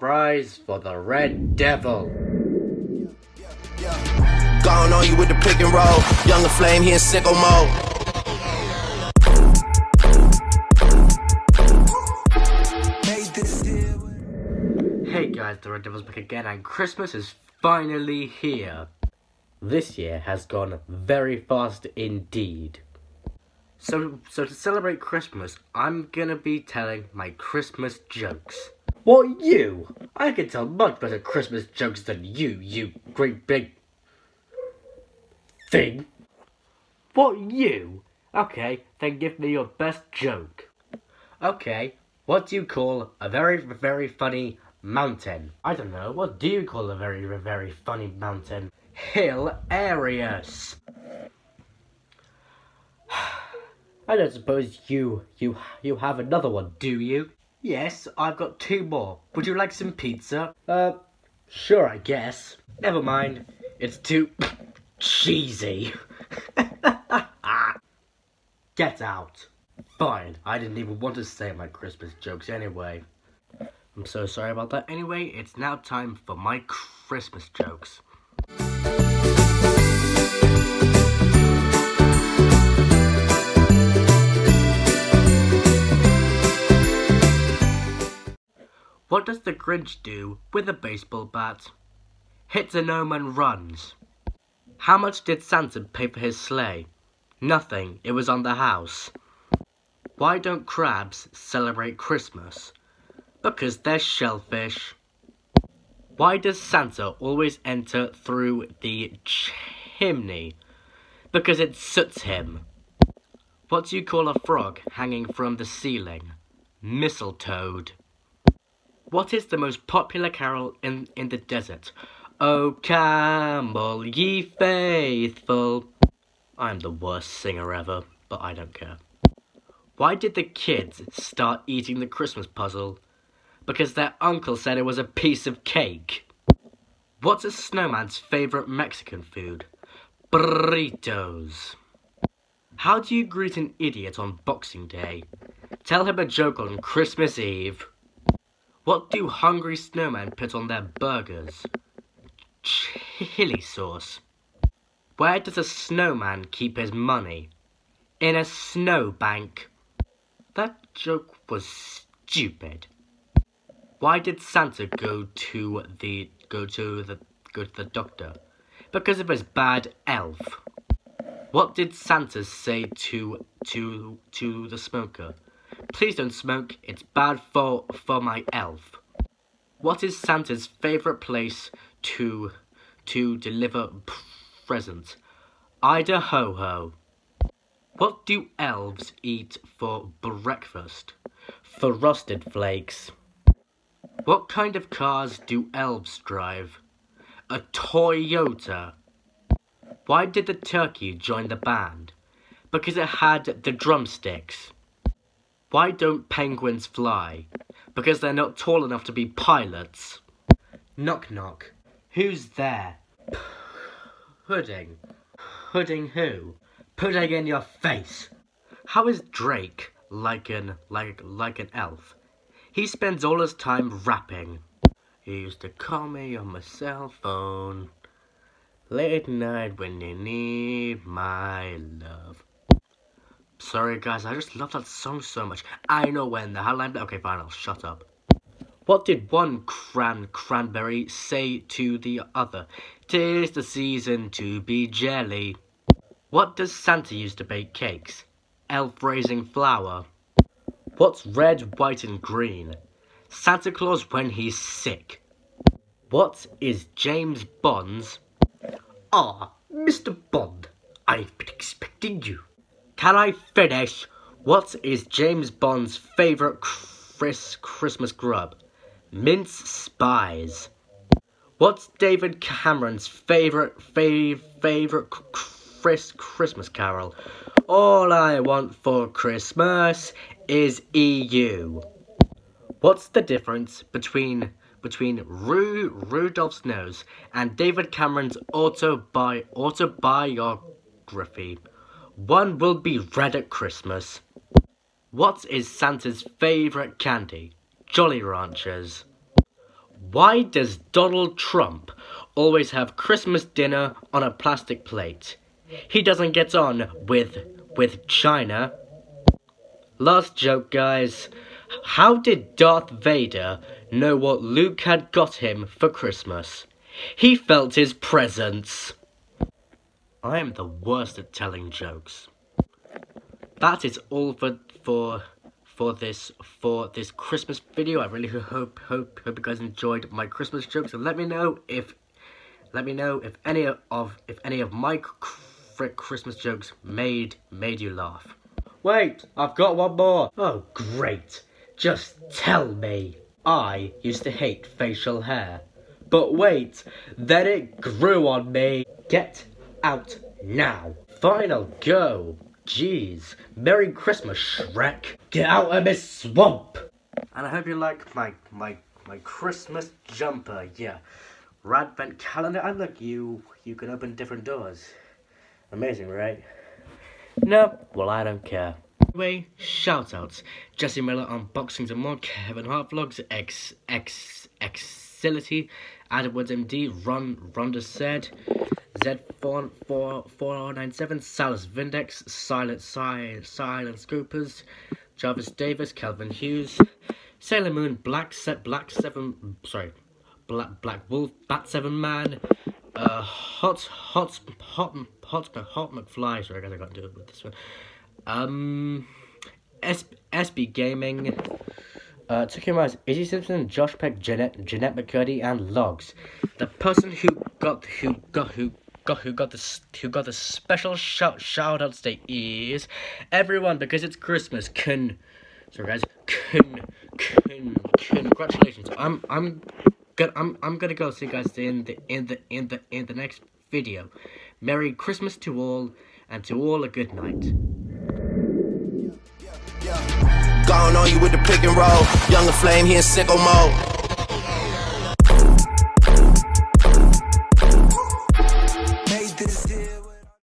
Rise for the Red Devil. Gone on you with the pick and roll. Young La Flame, he in sicko mode. Hey guys, the Red Devil's back again, and Christmas is finally here. This year has gone very fast indeed. So, so to celebrate Christmas, I'm gonna be telling my Christmas jokes. What, you? I can tell much better Christmas jokes than you, you great big thing. What, you? Okay, then give me your best joke. Okay, what do you call a very, very funny mountain? I don't know, what do you call a very, very funny mountain? Hilarious! I don't suppose you, you, you have another one, do you? Yes, I've got two more. Would you like some pizza? Uh, sure, I guess. Never mind. It's too cheesy. Get out. Fine, I didn't even want to say my Christmas jokes anyway. I'm so sorry about that. Anyway, it's now time for my Christmas jokes. What does the Grinch do with a baseball bat? Hits a gnome and runs. How much did Santa pay for his sleigh? Nothing, it was on the house. Why don't crabs celebrate Christmas? Because they're shellfish. Why does Santa always enter through the chimney? Because it suits him. What do you call a frog hanging from the ceiling? Mistletoed. What is the most popular carol in, in the desert? Oh, o Campbell, ye faithful. I'm the worst singer ever, but I don't care. Why did the kids start eating the Christmas puzzle? Because their uncle said it was a piece of cake. What's a snowman's favorite Mexican food? Burritos. How do you greet an idiot on Boxing Day? Tell him a joke on Christmas Eve. What do hungry snowmen put on their burgers? Chili sauce. Where does a snowman keep his money? In a snowbank. That joke was stupid. Why did Santa go to the go to the go to the doctor? Because of his bad elf. What did Santa say to to to the smoker? Please don't smoke, it's bad for, for my elf. What is Santa's favourite place to, to deliver presents? Idaho. What do elves eat for breakfast? Frosted flakes. What kind of cars do elves drive? A Toyota. Why did the turkey join the band? Because it had the drumsticks. Why don't penguins fly? Because they're not tall enough to be pilots. Knock knock. Who's there? Pudding. Pudding who? Pudding in your face. How is Drake like an like like an elf? He spends all his time rapping. He used to call me on my cell phone. Late night when you need my love. Sorry guys, I just love that song so much. I know when the hotline... Okay, fine, I'll shut up. What did one cran cranberry say to the other? Tis the season to be jelly. What does Santa use to bake cakes? Elf raising flour. What's red, white and green? Santa Claus when he's sick. What is James Bond's? Ah, Mr. Bond, I've been expecting you. Can I finish? What is James Bond's favourite Chris Christmas grub? Mince spies. What's David Cameron's favourite fav favourite Chris Christmas carol? All I want for Christmas is EU. What's the difference between between Ru Rudolph's nose and David Cameron's autobi autobiography? One will be red at Christmas. What is Santa's favourite candy? Jolly Ranchers. Why does Donald Trump always have Christmas dinner on a plastic plate? He doesn't get on with with China. Last joke, guys. How did Darth Vader know what Luke had got him for Christmas? He felt his presence. I am the worst at telling jokes. That is all for for for this for this Christmas video. I really hope hope hope you guys enjoyed my Christmas jokes and let me know if let me know if any of if any of my Christmas jokes made made you laugh. Wait, I've got one more. Oh, great. Just tell me. I used to hate facial hair. But wait, then it grew on me. Get out now. Final go. Jeez. Merry Christmas, Shrek. Get out of this swamp. And I hope you like my my my Christmas jumper. Yeah. Radvent calendar. And look, you you can open different doors. Amazing, right? No, well I don't care. Anyway, shoutouts. Jesse Miller unboxings and more. Kevin Hart vlogs. X X Xility. Adam Woods MD. Ron Ronda said. Z4497. Salus Vindex. Silent si Silent Scoopers. Jarvis Davis. Calvin Hughes. Sailor Moon. Black Set Black Seven. Sorry. Black Black Wolf. Bat Seven Man. Uh, hot hot hot hot hot McFly. Sorry, I guess I got to do it with this one. Um, S SB Gaming. Uh, him Izzy Simpson, Josh Peck, Jennette, Jennette McCurdy, and Logs. The person who got who got who got who got this who got the special shout shout out today is everyone because it's Christmas. Can sorry guys, can can congratulations. I'm I'm good. I'm I'm gonna go see you guys in the in the in the in the next video. Merry Christmas to all, and to all a good night. Gone on you with the pick and roll. Young La Flame, he in mode.